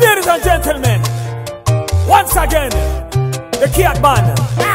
Ladies and gentlemen, once again, the Kiat Band.